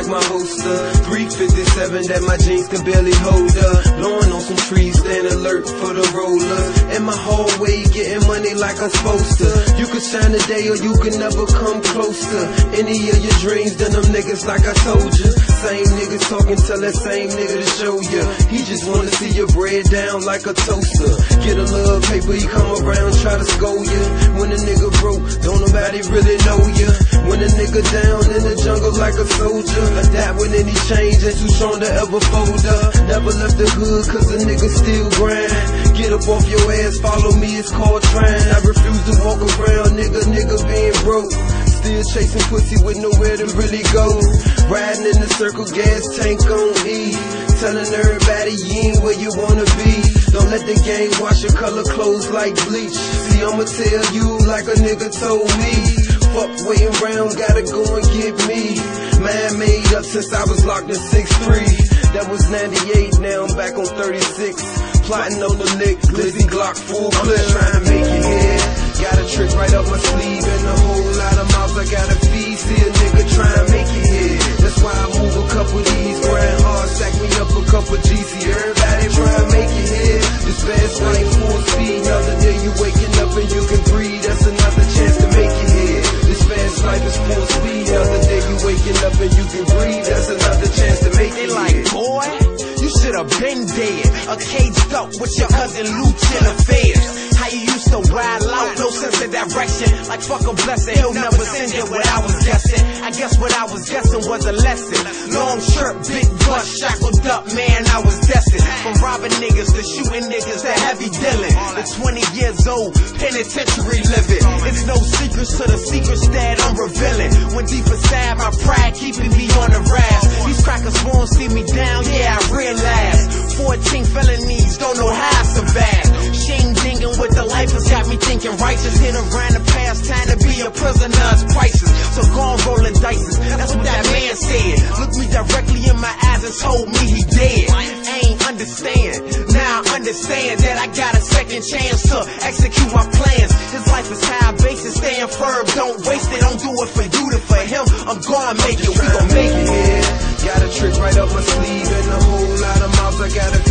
like my holster. 357 that my jeans can barely hold up. Blowing on some trees, stand alert for the roller. In my hallway, getting money like I'm supposed to. You could shine today or you can never come close to any of your dreams. Then them niggas like I told you. Same niggas talking, tell that same nigga to show you. He just wanna see your bread down like a toaster. Get a little paper, he come around, try to scold you. When a nigga broke, don't nobody really know you. When a nigga down like a soldier. That when any change ain't too strong to ever fold up. Never left the hood cause a nigga still grind. Get up off your ass, follow me, it's called trying. I refuse to walk around, nigga, nigga being broke. Still chasing pussy with nowhere to really go. Riding in the circle, gas tank on E. Telling everybody you ain't where you wanna be. Don't let the game wash your color clothes like bleach. See, I'ma tell you like a nigga told me. Fuck waiting around, gotta go and get me. Man made up since I was locked in 6'3. That was 98, now I'm back on 36. Plotting on the lick, glizzy Glock full clip. I'm trying to make it here. Got a trick right up my sleeve waking up and you can breathe. That's another chance to make They it like, boy, you should have been dead. A caged up with your cousin Lieutenant Affairs. How you used to wild out, no sense of direction. Like fuck a blessing, he'll never send it what I was guessing. I guess what I was guessing was a lesson. Long shirt, big bust, shackled up, man, I was destined. From robbing niggas to shooting niggas to heavy dealing. The 20 years old, penitentiary living. It's no secrets to the secrets that I'm revealing. When deep inside my pride keeping me on the rise. These crackers won't see me down, yeah, I realize. 14 felonies, don't know how I survived. Me thinking righteous. Hit around the past, time to be a prisoner, it's priceless. So gone rolling dices, that's what that man said. Looked me directly in my eyes and told me he dead. I ain't understand, now I understand that I got a second chance to execute my plans. His life is high basis, staying firm, don't waste it, don't do it for you to for him. I'm gonna make it, we gon' make it. Got a trick right up my sleeve and a whole lot of mouths I gotta